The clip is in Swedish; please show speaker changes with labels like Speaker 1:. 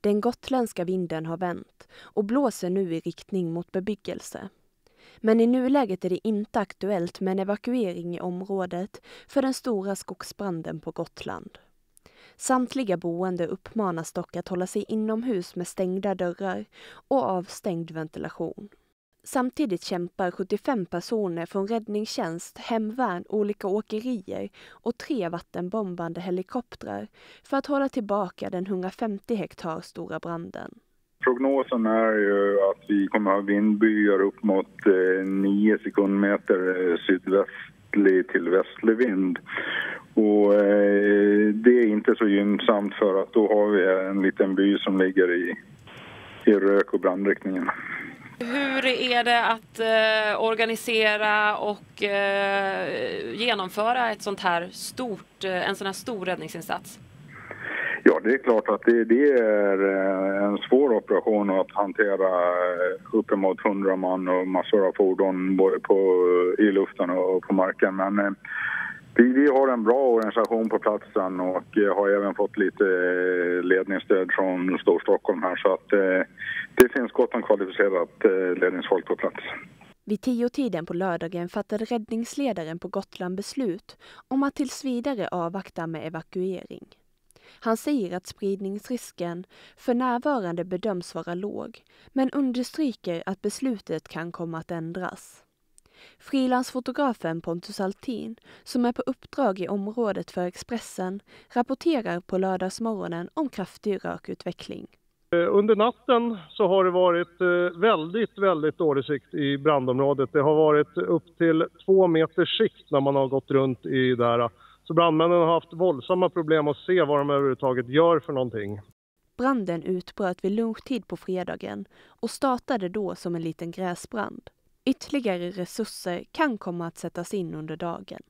Speaker 1: Den gotländska vinden har vänt och blåser nu i riktning mot bebyggelse. Men i nuläget är det inte aktuellt med en evakuering i området för den stora skogsbranden på Gotland. Samtliga boende uppmanas dock att hålla sig inomhus med stängda dörrar och avstängd ventilation. Samtidigt kämpar 75 personer från räddningstjänst, hemvärn, olika åkerier och tre vattenbombande helikoptrar för att hålla tillbaka den 150 hektar stora branden.
Speaker 2: Prognosen är ju att vi kommer att ha vindbyar upp mot eh, 9 sekundmeter eh, sydvästlig till västlig vind. Och eh, det är inte så gynnsamt för att då har vi en liten by som ligger i, i rök och brandriktningen.
Speaker 3: Hur är det att eh, organisera och eh, genomföra ett sånt här stort, eh, en sån här stor räddningsinsats?
Speaker 2: Ja, det är klart att det, det är eh, en svår operation att hantera eh, uppemot 100 man och massor av fordon både på, i luften och på marken. Men vi, vi har en bra organisation på platsen och eh, har även fått lite eh, ledningsstöd från Storstockholm här så att eh, det finns gott om kvalificerat ledningsfolk på plats.
Speaker 1: Vid tiotiden på lördagen fattade räddningsledaren på Gotland beslut om att tills vidare avvakta med evakuering. Han säger att spridningsrisken för närvarande bedöms vara låg, men understryker att beslutet kan komma att ändras. Frilansfotografen Pontus Altin, som är på uppdrag i området för Expressen, rapporterar på lördagsmorgonen om kraftig rökutveckling.
Speaker 4: Under natten så har det varit väldigt, väldigt dålig sikt i brandområdet. Det har varit upp till två meters sikt när man har gått runt i där. Så brandmännen har haft våldsamma problem att se vad de överhuvudtaget gör för någonting.
Speaker 1: Branden utbröt vid lunchtid på fredagen och startade då som en liten gräsbrand. Ytterligare resurser kan komma att sättas in under dagen.